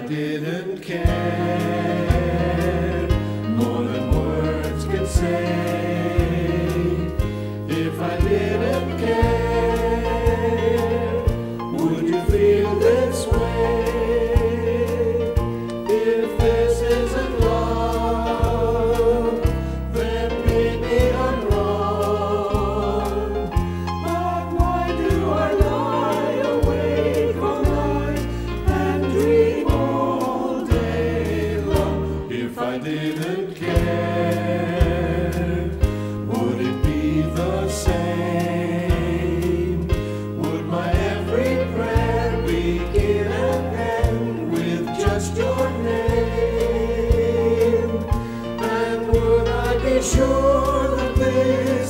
I didn't care more than words could say. If I didn't care, would you feel this way? I didn't care, would it be the same? Would my every prayer begin and end with just your name? And would I be sure that this is